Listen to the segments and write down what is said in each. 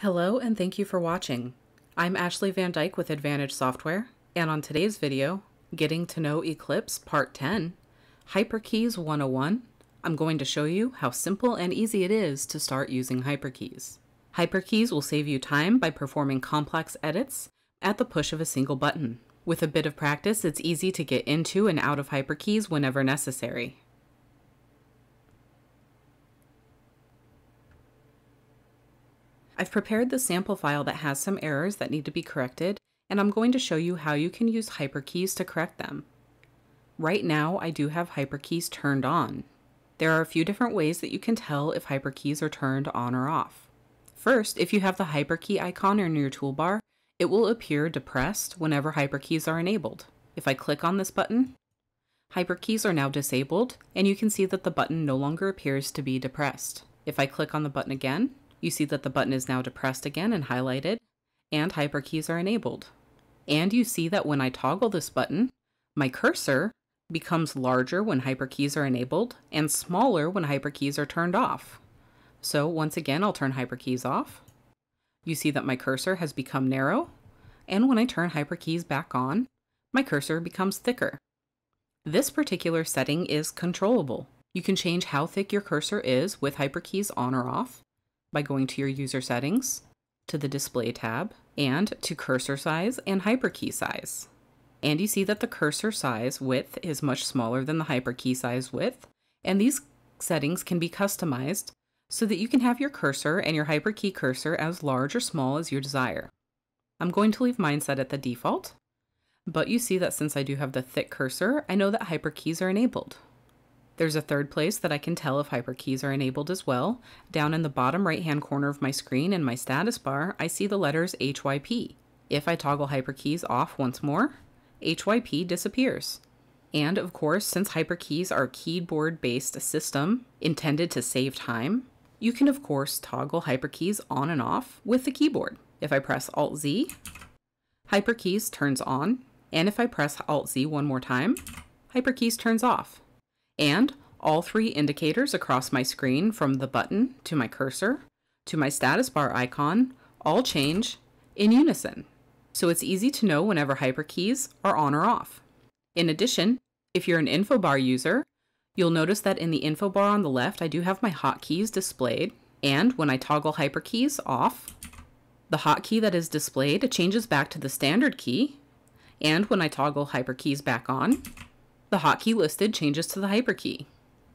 Hello and thank you for watching. I'm Ashley Van Dyke with Advantage Software, and on today's video, Getting to Know Eclipse Part 10, Hyperkeys 101, I'm going to show you how simple and easy it is to start using hyperkeys. Hyperkeys will save you time by performing complex edits at the push of a single button. With a bit of practice, it's easy to get into and out of hyperkeys whenever necessary. I've prepared the sample file that has some errors that need to be corrected, and I'm going to show you how you can use hyperkeys to correct them. Right now, I do have hyperkeys turned on. There are a few different ways that you can tell if hyperkeys are turned on or off. First, if you have the hyperkey icon in your toolbar, it will appear depressed whenever hyperkeys are enabled. If I click on this button, hyperkeys are now disabled, and you can see that the button no longer appears to be depressed. If I click on the button again, you see that the button is now depressed again and highlighted, and hyperkeys are enabled. And you see that when I toggle this button, my cursor becomes larger when hyperkeys are enabled and smaller when hyperkeys are turned off. So once again, I'll turn hyperkeys off. You see that my cursor has become narrow, and when I turn hyperkeys back on, my cursor becomes thicker. This particular setting is controllable. You can change how thick your cursor is with hyperkeys on or off, by going to your user settings, to the display tab, and to cursor size and hyperkey size. And you see that the cursor size width is much smaller than the hyperkey size width, and these settings can be customized so that you can have your cursor and your hyperkey cursor as large or small as you desire. I'm going to leave mine set at the default, but you see that since I do have the thick cursor, I know that hyperkeys are enabled. There's a third place that I can tell if hyperkeys are enabled as well. Down in the bottom right hand corner of my screen in my status bar, I see the letters HYP. If I toggle hyperkeys off once more, HYP disappears. And of course, since hyperkeys are a keyboard based system intended to save time, you can of course toggle hyperkeys on and off with the keyboard. If I press Alt Z, hyperkeys turns on, and if I press Alt Z one more time, hyperkeys turns off. And all three indicators across my screen from the button to my cursor to my status bar icon all change in unison. So it's easy to know whenever hyperkeys are on or off. In addition, if you're an info bar user, you'll notice that in the info bar on the left, I do have my hotkeys displayed. And when I toggle hyperkeys off, the hotkey that is displayed changes back to the standard key. And when I toggle hyperkeys back on, the hotkey listed changes to the hyperkey.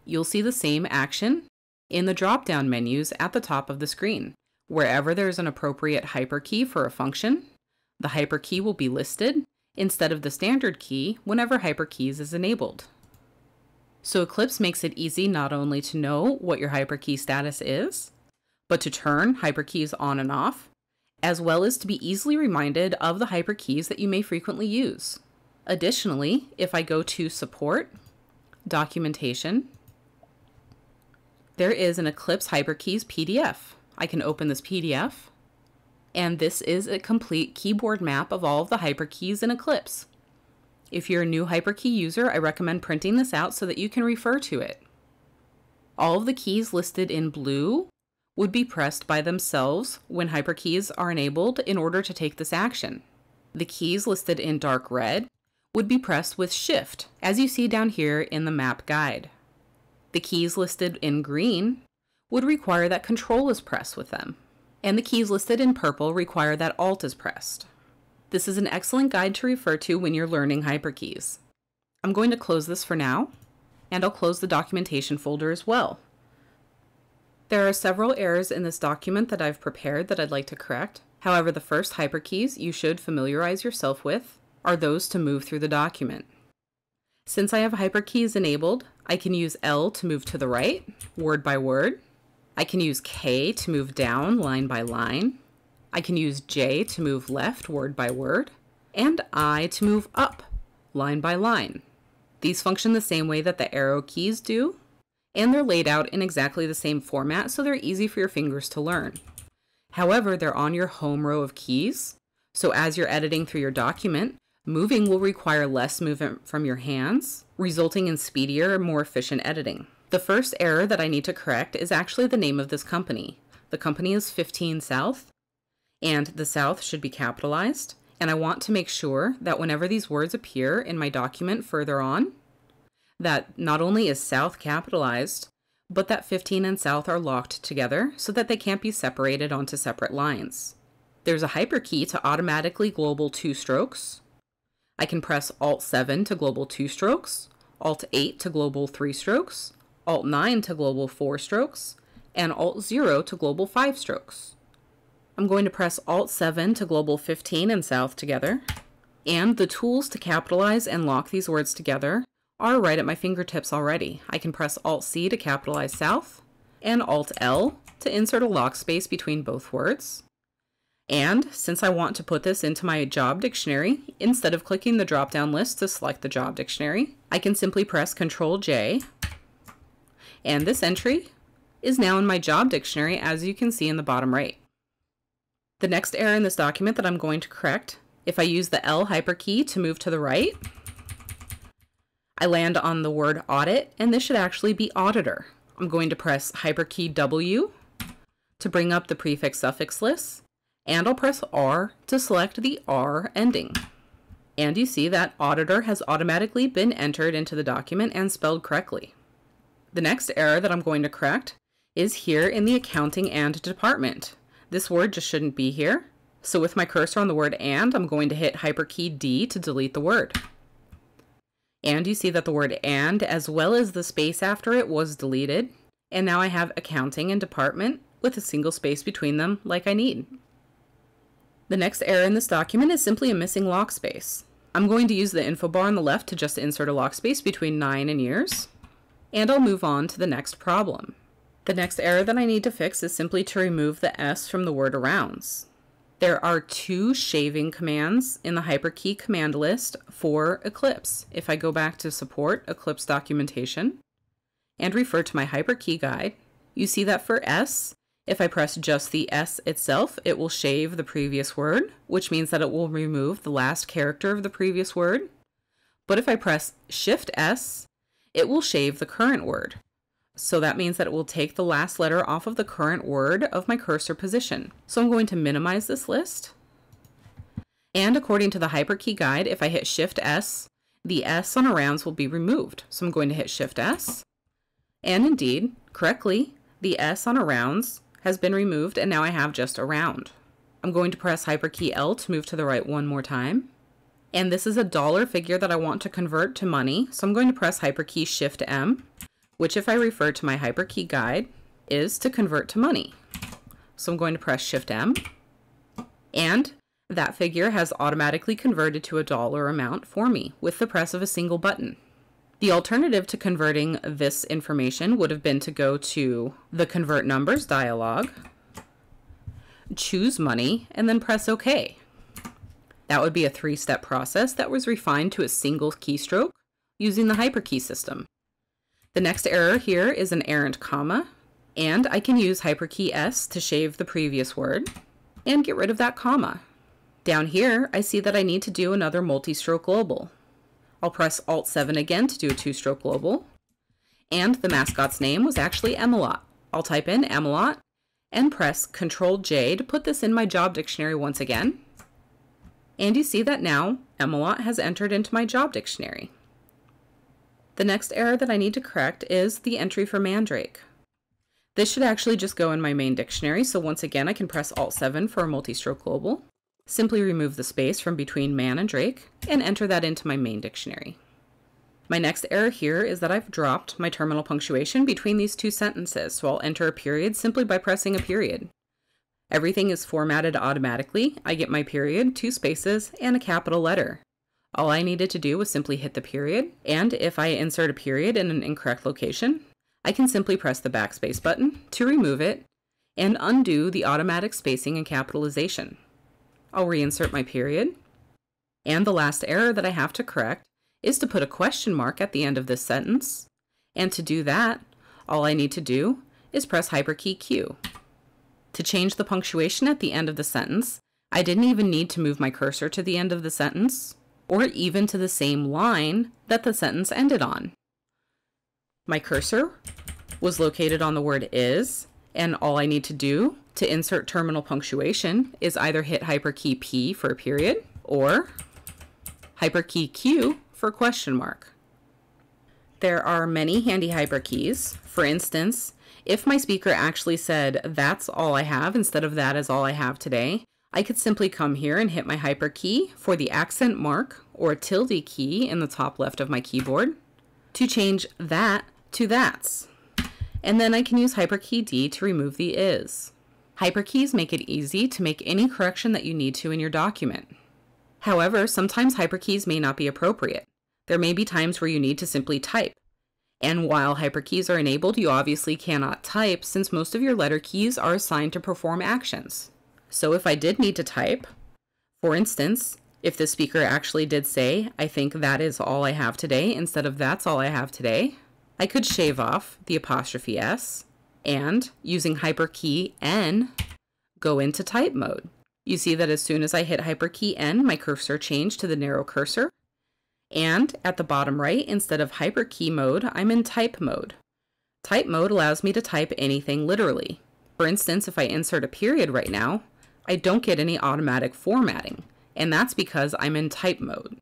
You'll see the same action in the drop-down menus at the top of the screen. Wherever there's an appropriate hyperkey for a function, the hyperkey will be listed instead of the standard key whenever hyperkeys is enabled. So Eclipse makes it easy not only to know what your hyperkey status is, but to turn hyperkeys on and off, as well as to be easily reminded of the hyperkeys that you may frequently use. Additionally, if I go to Support, Documentation, there is an Eclipse HyperKeys PDF. I can open this PDF, and this is a complete keyboard map of all of the hyperkeys in Eclipse. If you're a new hyperkey user, I recommend printing this out so that you can refer to it. All of the keys listed in blue would be pressed by themselves when hyperkeys are enabled in order to take this action. The keys listed in dark red would be pressed with Shift, as you see down here in the map guide. The keys listed in green would require that Control is pressed with them, and the keys listed in purple require that Alt is pressed. This is an excellent guide to refer to when you're learning hyperkeys. I'm going to close this for now, and I'll close the documentation folder as well. There are several errors in this document that I've prepared that I'd like to correct. However, the first hyperkeys you should familiarize yourself with are those to move through the document. Since I have hyperkeys enabled, I can use L to move to the right, word by word. I can use K to move down line by line. I can use J to move left word by word, and I to move up line by line. These function the same way that the arrow keys do, and they're laid out in exactly the same format so they're easy for your fingers to learn. However, they're on your home row of keys, so as you're editing through your document, Moving will require less movement from your hands, resulting in speedier more efficient editing. The first error that I need to correct is actually the name of this company. The company is 15 South, and the South should be capitalized. And I want to make sure that whenever these words appear in my document further on, that not only is South capitalized, but that 15 and South are locked together so that they can't be separated onto separate lines. There's a hyperkey to automatically global two strokes. I can press Alt 7 to global two strokes, Alt 8 to global three strokes, Alt 9 to global four strokes, and Alt 0 to global five strokes. I'm going to press Alt 7 to global 15 and South together. And the tools to capitalize and lock these words together are right at my fingertips already. I can press Alt C to capitalize South, and Alt L to insert a lock space between both words. And since I want to put this into my job dictionary, instead of clicking the drop down list to select the job dictionary, I can simply press Ctrl J. And this entry is now in my job dictionary as you can see in the bottom right. The next error in this document that I'm going to correct, if I use the L hyperkey to move to the right, I land on the word audit, and this should actually be auditor. I'm going to press hyperkey W to bring up the prefix suffix list, and I'll press R to select the R ending. And you see that auditor has automatically been entered into the document and spelled correctly. The next error that I'm going to correct is here in the accounting and department. This word just shouldn't be here. So with my cursor on the word and, I'm going to hit hyperkey D to delete the word. And you see that the word and, as well as the space after it, was deleted. And now I have accounting and department with a single space between them like I need. The next error in this document is simply a missing lock space. I'm going to use the info bar on the left to just insert a lock space between 9 and years. And I'll move on to the next problem. The next error that I need to fix is simply to remove the S from the word arounds. There are two shaving commands in the hyperkey command list for Eclipse. If I go back to support Eclipse documentation and refer to my hyperkey guide, you see that for S, if I press just the S itself, it will shave the previous word, which means that it will remove the last character of the previous word. But if I press Shift S, it will shave the current word. So that means that it will take the last letter off of the current word of my cursor position. So I'm going to minimize this list. And according to the hyperkey guide, if I hit Shift S, the S on arounds will be removed. So I'm going to hit Shift S. And indeed, correctly, the S on arounds has been removed and now I have just around. I'm going to press hyperkey L to move to the right one more time. And this is a dollar figure that I want to convert to money. So I'm going to press hyperkey Shift M which if I refer to my hyperkey guide, is to convert to money. So I'm going to press Shift M, and that figure has automatically converted to a dollar amount for me with the press of a single button. The alternative to converting this information would have been to go to the Convert Numbers dialog, choose Money, and then press OK. That would be a three-step process that was refined to a single keystroke using the hyperkey system. The next error here is an errant comma, and I can use hyperkey S to shave the previous word and get rid of that comma. Down here, I see that I need to do another multi-stroke global. I'll press Alt 7 again to do a two-stroke global. And the mascot's name was actually Emelot. I'll type in Emelot and press Control J to put this in my job dictionary once again. And you see that now Emelot has entered into my job dictionary. The next error that I need to correct is the entry for Mandrake. This should actually just go in my main dictionary, so once again I can press Alt-7 for a multi-stroke global. Simply remove the space from between man and drake, and enter that into my main dictionary. My next error here is that I've dropped my terminal punctuation between these two sentences, so I'll enter a period simply by pressing a period. Everything is formatted automatically. I get my period, two spaces, and a capital letter. All I needed to do was simply hit the period, and if I insert a period in an incorrect location, I can simply press the backspace button to remove it and undo the automatic spacing and capitalization. I'll reinsert my period. And the last error that I have to correct is to put a question mark at the end of this sentence. And to do that, all I need to do is press hyperkey Q. To change the punctuation at the end of the sentence, I didn't even need to move my cursor to the end of the sentence or even to the same line that the sentence ended on. My cursor was located on the word is, And all I need to do to insert terminal punctuation is either hit hyperkey P for a period or hyperkey Q for question mark. There are many handy hyperkeys. For instance, if my speaker actually said, that's all I have instead of that is all I have today, I could simply come here and hit my hyperkey for the accent mark or tilde key in the top left of my keyboard to change that to that's. And then I can use hyperkey D to remove the is. Hyperkeys make it easy to make any correction that you need to in your document. However, sometimes hyperkeys may not be appropriate. There may be times where you need to simply type. And while hyperkeys are enabled, you obviously cannot type since most of your letter keys are assigned to perform actions. So if I did need to type, for instance, if the speaker actually did say, I think that is all I have today instead of that's all I have today, I could shave off the apostrophe S and using hyperkey N, go into type mode. You see that as soon as I hit hyperkey N, my cursor changed to the narrow cursor. And at the bottom right, instead of hyperkey mode, I'm in type mode. Type mode allows me to type anything literally. For instance, if I insert a period right now, I don't get any automatic formatting, and that's because I'm in type mode.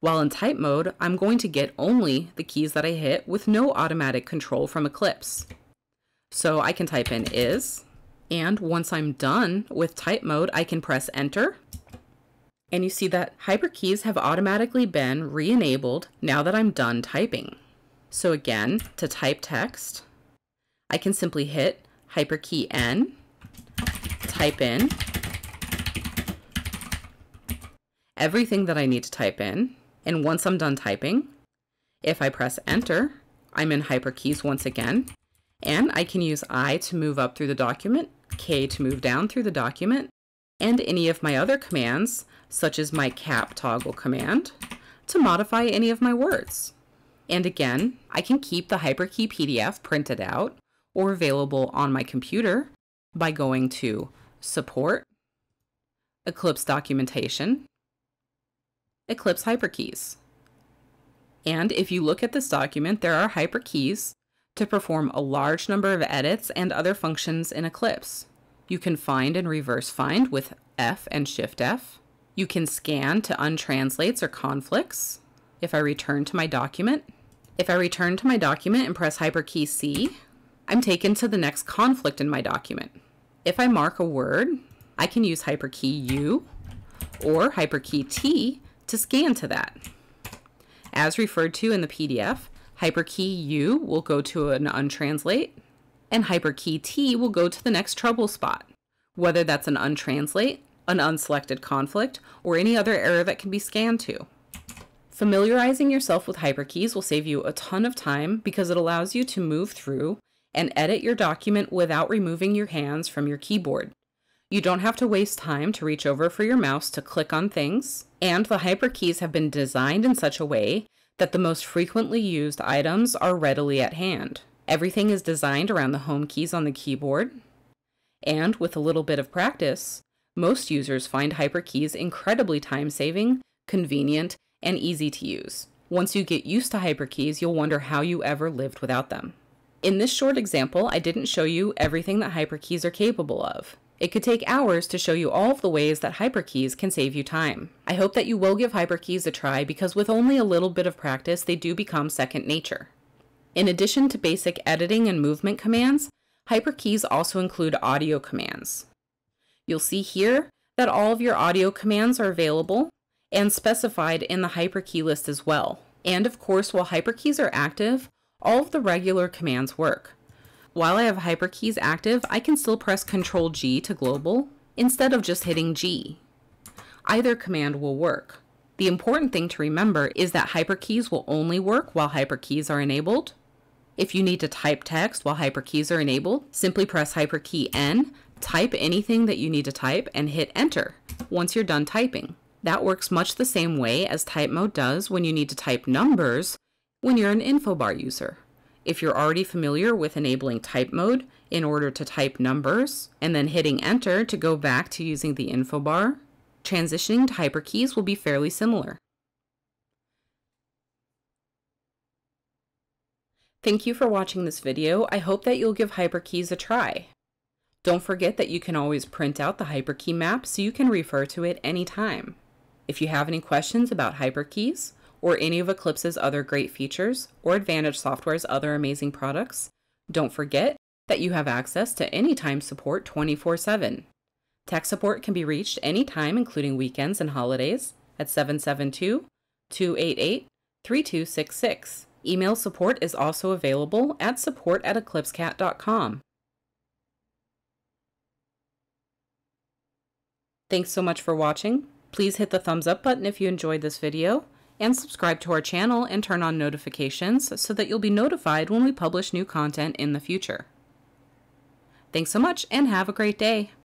While in type mode, I'm going to get only the keys that I hit with no automatic control from Eclipse. So I can type in is, and once I'm done with type mode, I can press enter. And you see that hyperkeys have automatically been re-enabled now that I'm done typing. So again, to type text, I can simply hit hyperkey N, type in everything that I need to type in, and once I'm done typing, if I press enter, I'm in hyperkeys once again, and I can use I to move up through the document, K to move down through the document, and any of my other commands, such as my cap toggle command, to modify any of my words. And again, I can keep the hyperkey PDF printed out or available on my computer by going to Support, Eclipse Documentation, Eclipse hyperkeys. And if you look at this document, there are hyperkeys to perform a large number of edits and other functions in Eclipse. You can find and reverse find with F and Shift F. You can scan to untranslates or conflicts. If I return to my document, if I return to my document and press hyperkey C, I'm taken to the next conflict in my document. If I mark a word, I can use hyperkey U or hyperkey T to scan to that. As referred to in the PDF, hyperkey U will go to an untranslate, and hyperkey T will go to the next trouble spot, whether that's an untranslate, an unselected conflict, or any other error that can be scanned to. Familiarizing yourself with hyperkeys will save you a ton of time because it allows you to move through and edit your document without removing your hands from your keyboard. You don't have to waste time to reach over for your mouse to click on things, and the hyperkeys have been designed in such a way that the most frequently used items are readily at hand. Everything is designed around the home keys on the keyboard, and with a little bit of practice, most users find hyperkeys incredibly time-saving, convenient, and easy to use. Once you get used to hyperkeys, you'll wonder how you ever lived without them. In this short example, I didn't show you everything that hyperkeys are capable of. It could take hours to show you all of the ways that hyperkeys can save you time. I hope that you will give hyperkeys a try because with only a little bit of practice, they do become second nature. In addition to basic editing and movement commands, hyperkeys also include audio commands. You'll see here that all of your audio commands are available and specified in the hyperkey list as well. And of course, while hyperkeys are active, all of the regular commands work. While I have hyperkeys active, I can still press Ctrl G to global instead of just hitting G. Either command will work. The important thing to remember is that hyperkeys will only work while hyperkeys are enabled. If you need to type text while hyperkeys are enabled, simply press hyperkey N, type anything that you need to type, and hit enter once you're done typing. That works much the same way as type mode does when you need to type numbers when you're an infobar user. If you're already familiar with enabling type mode in order to type numbers and then hitting enter to go back to using the info bar, transitioning to hyperkeys will be fairly similar. Thank you for watching this video. I hope that you'll give hyperkeys a try. Don't forget that you can always print out the HyperKey map so you can refer to it anytime. If you have any questions about HyperKeys, or any of Eclipse's other great features, or Advantage Software's other amazing products, don't forget that you have access to anytime support 24 7. Tech support can be reached anytime, including weekends and holidays, at 772 288 3266. Email support is also available at support at eclipsecat.com. Thanks so much for watching. Please hit the thumbs up button if you enjoyed this video, and subscribe to our channel and turn on notifications so that you'll be notified when we publish new content in the future. Thanks so much and have a great day.